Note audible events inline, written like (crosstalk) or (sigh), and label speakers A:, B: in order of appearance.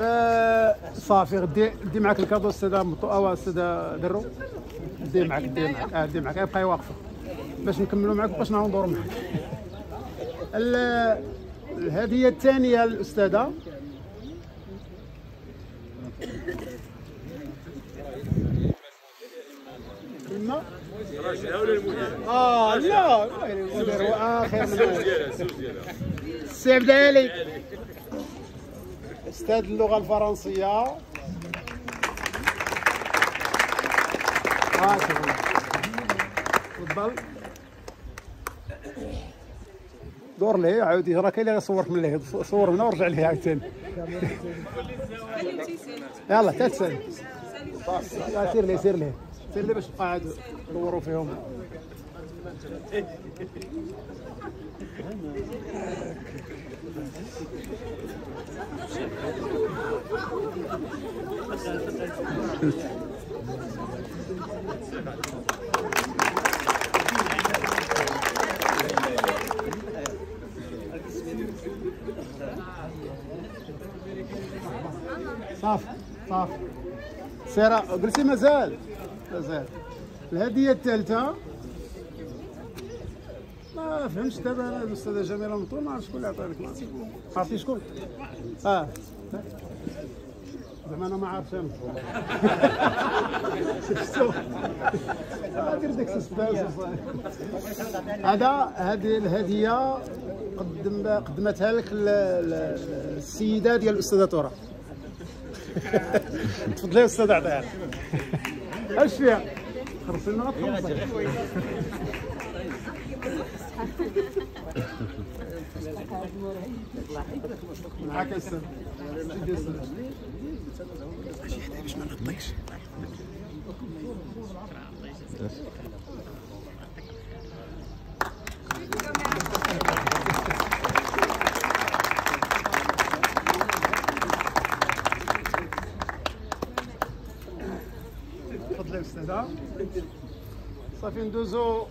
A: آه، صافي غدي دي معاك الكادو أستاذ مطو أو أستاذ درو. دي معاك دي معاك. آه دي معاك. يبقى واقفة. باش نكملوا معاك باش ندوروا معاك. (laughs) ال- الهديه الثانية للاستاذه آه لا. المدير هو آخر من السي عبدالي أستاذ اللغة الفرنسية. آه شكرا تفضل. دور ليه عاودي راه كاين اللي غيصورك من ليه صور هنا ورجع ليه عاوتاني يلا لا سير ليه سير ليه سير ليه باش تبقى عاد دوروا فيهم. صافي صافي سيرة قلتي مازال. مازال. الهدية الثالثة. فهمتش دابا أنا الأستاذة جميلة مطول ما عرفتش شكون اللي عطاها لك عرفتي شكون؟ آه. زعما أنا ما عارفش أنا. (laughs) شفتو ما دير داك هذا هذه الهدية قدم قدمتها لك ال- ال- السيدة ديال الأستاذة تورا. (laughs) تفضلي يا أستاذة عطيها. أش فيها؟ خلصي لنا معاك شدي يا أستاذة صافي ندوزو